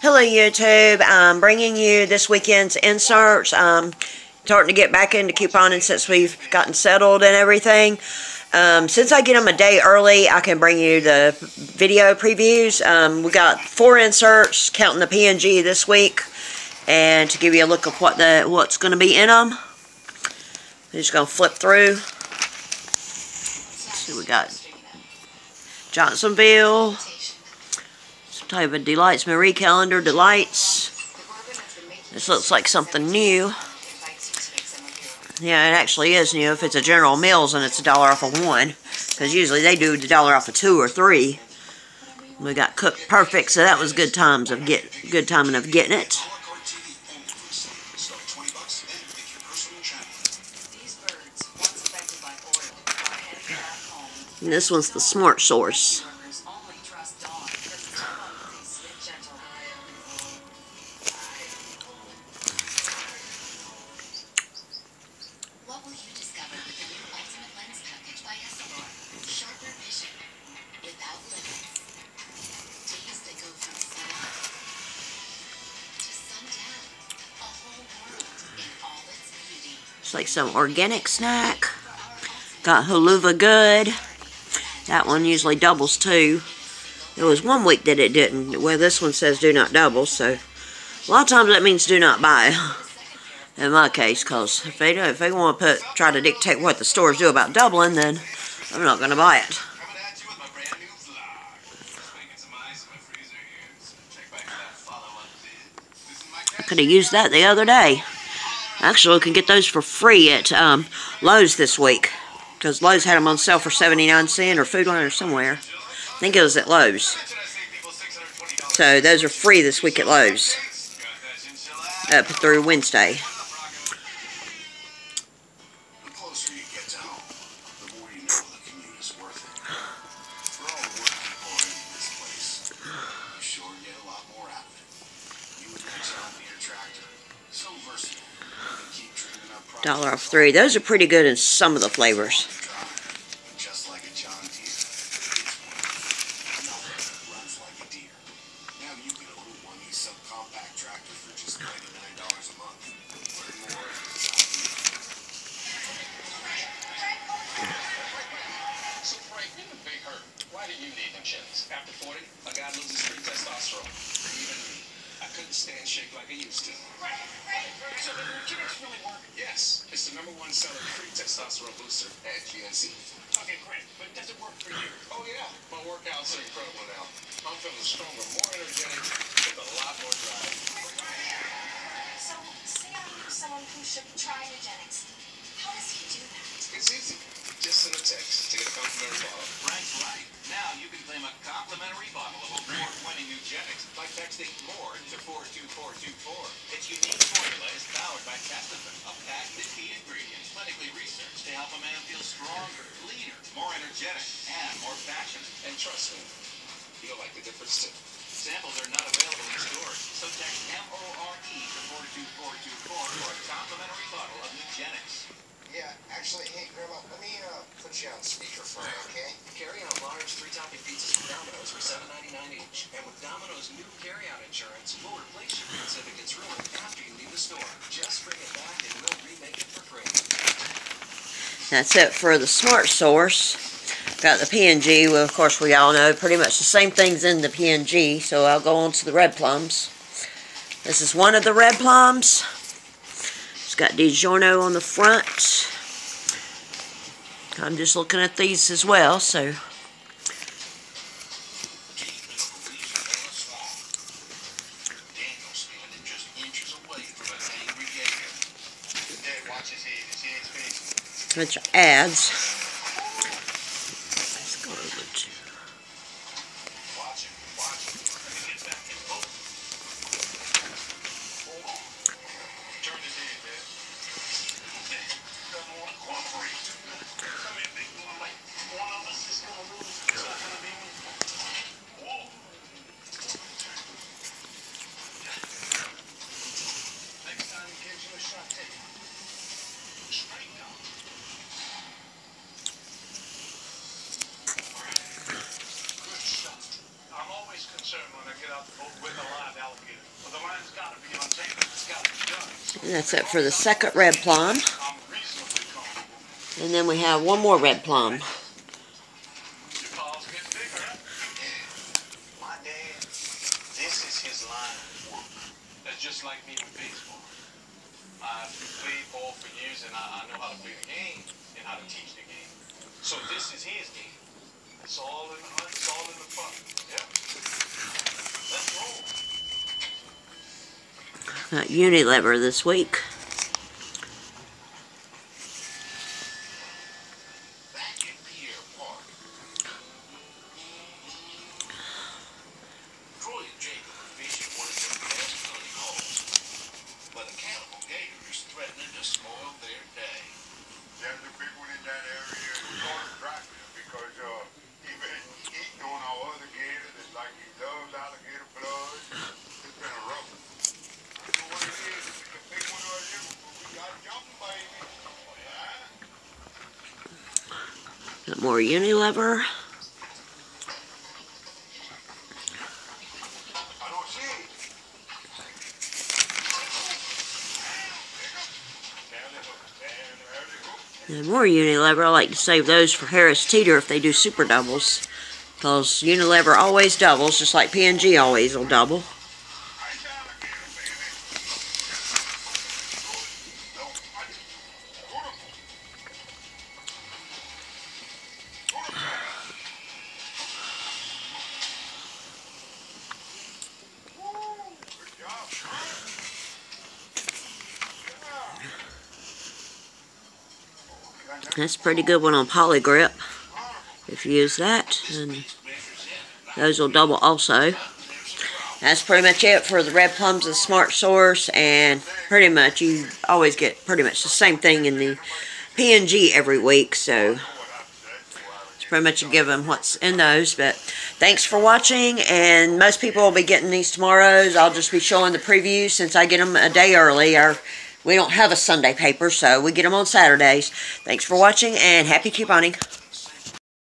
Hello YouTube, I'm bringing you this weekend's inserts. Um, starting to get back into couponing since we've gotten settled and everything. Um, since I get them a day early, I can bring you the video previews. Um, we got four inserts, counting the P&G this week, and to give you a look of what the what's going to be in them. I'm just going to flip through. Let's see, we got Johnsonville, type of Delights Marie Callender Delights. This looks like something new. Yeah, it actually is new if it's a General Mills and it's a dollar off of one. Because usually they do the dollar off of two or three. We got cooked Perfect, so that was good times of get good timing of getting it. And this one's the Smart Source. It's like some organic snack. Got Haluva Good. That one usually doubles too. There was one week that it didn't. Well, this one says do not double, so a lot of times that means do not buy. In my case, because if they do, if they want to put try to dictate what the stores do about doubling, then I'm not going to buy it. I could have used that the other day. Actually, we can get those for free at um, Lowe's this week. Because Lowe's had them on sale for 79 cents or Food Lion or somewhere. I think it was at Lowe's. So those are free this week at Lowe's. Up through Wednesday. Dollar off three. Those are pretty good in some of the flavors. Shake like I used to. So the really work? Yes. It's the number one selling free testosterone booster at GNC. Okay, great. But does it work for you? Oh, yeah. My workouts are incredible now. I'm feeling stronger, more energetic, with a lot more by texting MORE to 42424. Its unique formula is powered by Testofen, a patented key ingredient clinically researched to help a man feel stronger, leaner, more energetic, and more passionate. And trust me, you'll like the difference too. Samples are not available in stores, so text M-O-R-E to 42424 for a complimentary bottle of Nugenix. Yeah, actually, hey, Grandma, let me uh, put you on speakerphone, okay? Carry out large three-topping pizzas from Domino's for $7.99 each. And with Domino's new carry-out insurance, we'll replace your after you leave the store. Just bring it back and we'll remake it for free. That's it for the Smart Source. Got the P&G, well, of course, we all know pretty much the same things in the P&G, so I'll go on to the red plums. This is one of the red plums It's got DiGiorno on the front. I'm just looking at these as well, so. Bunch of And that's it for the second red plum. And then we have one more red plum. Your paws get bigger. My dad, this is his line of work. That's just like me with baseball. I've played ball for years and I, I know how to play the game and how to teach the game. So this is his game. It's all in the hunt, it's all in the fun. Yeah. Let's roll. Got Unilever this week. More Unilever. And more Unilever. I like to save those for Harris Teeter if they do super doubles. Because Unilever always doubles, just like P&G always will double. That's pretty good one on Poligrip. If you use that, and those will double also. That's pretty much it for the red plums and smart source, and pretty much you always get pretty much the same thing in the P&G every week, so it's pretty much a given what's in those. But thanks for watching, and most people will be getting these tomorrows. I'll just be showing the previews since I get them a day early. Our, we don't have a Sunday paper, so we get them on Saturdays. Thanks for watching, and happy couponing.